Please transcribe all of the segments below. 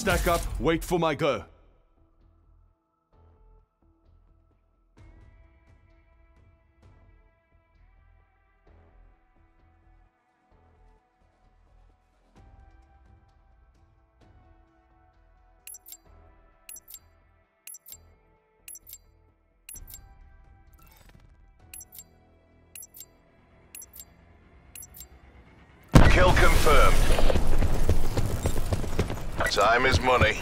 Stack up, wait for my go. Time is money.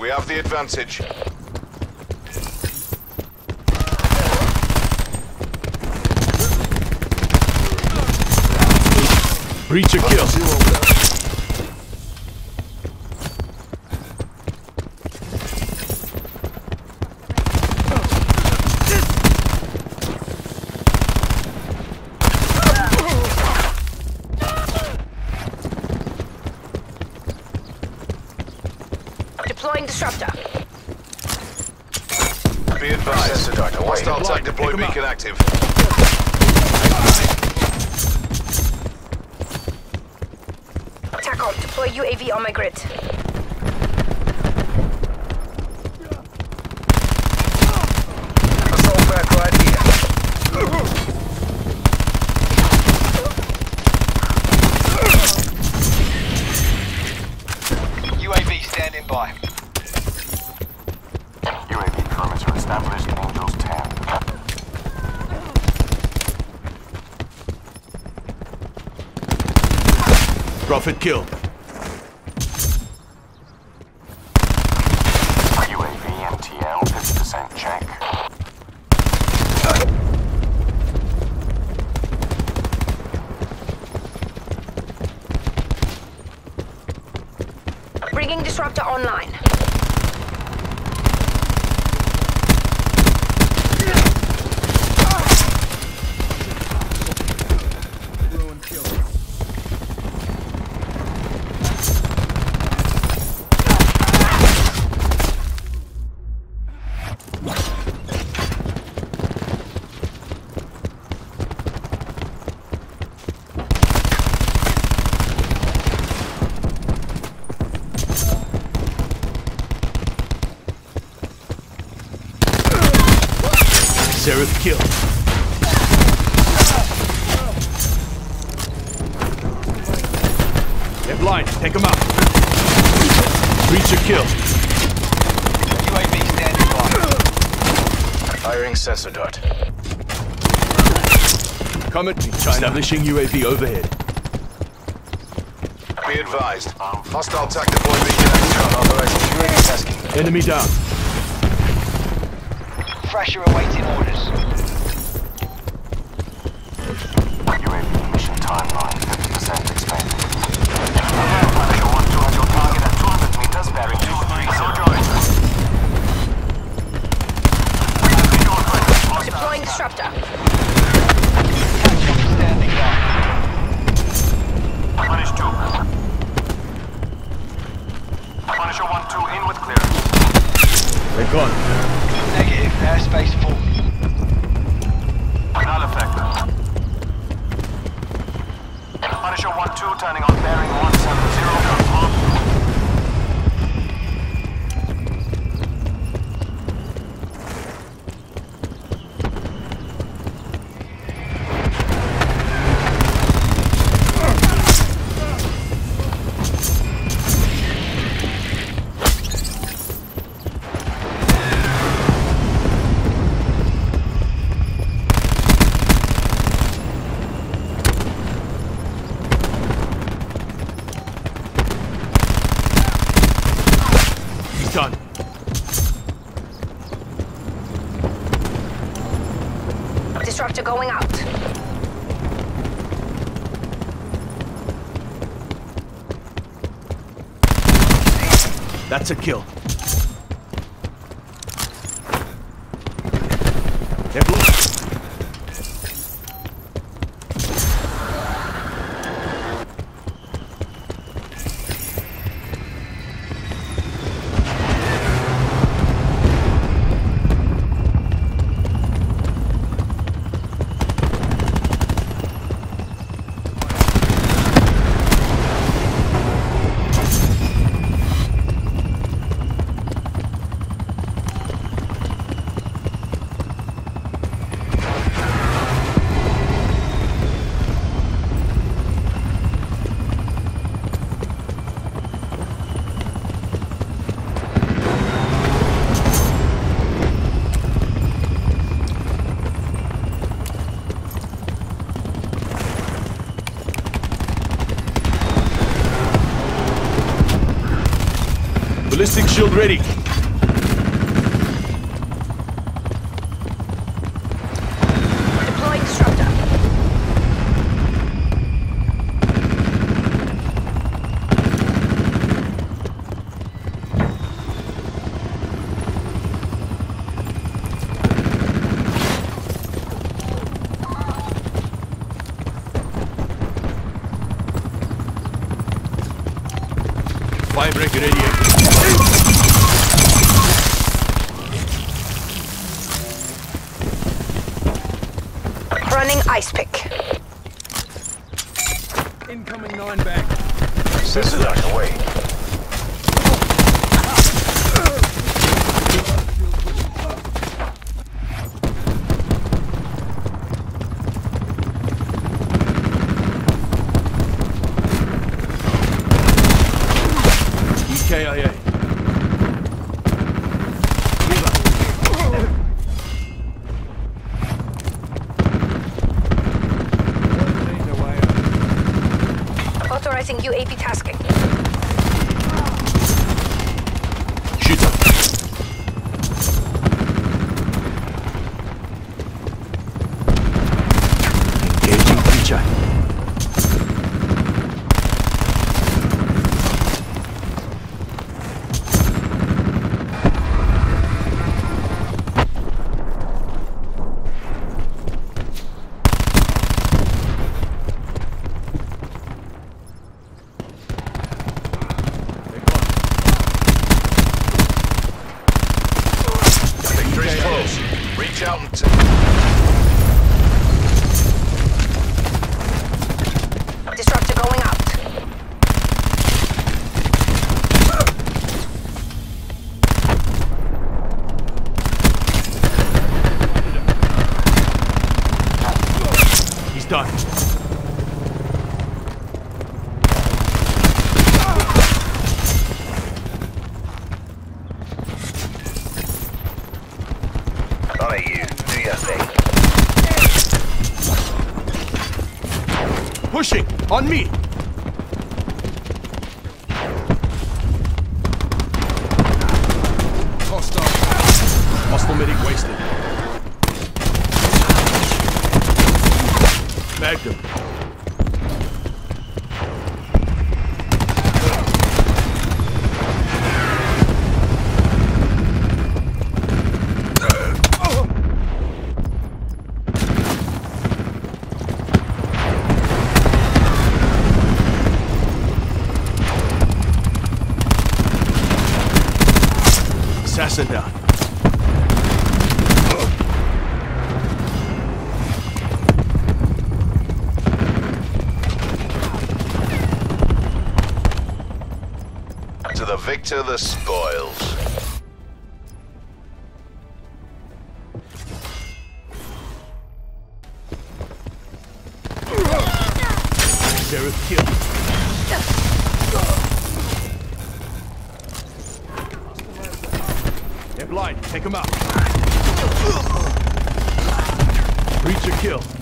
We have the advantage. Reach a kill. Deploying disruptor. Be advised. Hostile Blind, tag deploy pick 'em up. beacon active. TACOM, deploy UAV on my grid. Assault back right here. UAV standing by. UAV perimeter established, Angels 10. Prophet kill. UAV MTL 50% check. Bringing disruptor online. Seraph kill. They're blind. Take them out. Breach a kill. UAV standing by. Firing sensor dart. Come at me, China. Establishing UAV overhead. Be advised. Hostile deploy beacon. Authorizing UAV tasking. Enemy down. Thresher awaiting orders. UAV mission timeline 50% expanded. Punisher 1-2 has your target at 200 meters, bearing 2 Deploying disruptor. TACOM standing by. Punish 2. Punisher 1-2 in with clearance. They're gone. Negative. Airspace full. Null effect. Punisher 1-2 turning on Disruptor going out. That's a kill. Ballistic shield ready. Deploying disruptor. Firebreaker ready. Running ice pick. Incoming nine back. Sensors underway. Authorizing UAV tasking. Reach out and... Disruptor going out. He's done. Pushing! On me! Wasted. Bagged To the spoils. Seraph killed. They're blind. Take them out. Breach a kill.